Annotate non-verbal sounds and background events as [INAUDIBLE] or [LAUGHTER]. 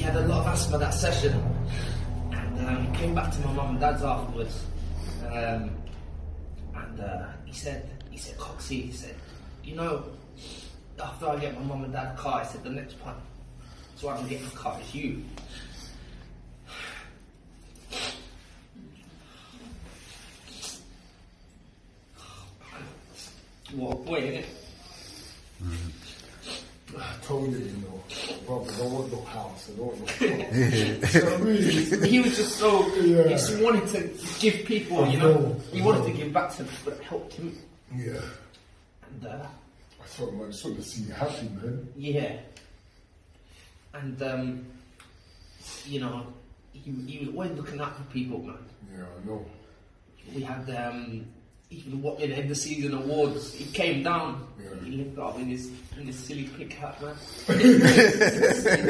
he had a lot of asthma that session, and um, he came back to my mum and dad's afterwards, um, and uh, he said, he said, Coxie, he said, you know, after I get my mum and dad a car, I said the next one, so I can get a car is you. [SIGHS] What a boy, innit? I told you, you know, brother, don't want no house, I don't want no car. you know what I mean? he was just so Yeah. he just wanted to give people, you know, know, he wanted know. to give back to people that helped him. Yeah. And uh, I thought, man, I just want to see you happy, man. yeah, and um, you know, he, he was always looking out for people, man. Yeah, I know. We had um, even what in the season awards, he came down, Yeah. he lifted up in his in his silly pig hat, man. [LAUGHS]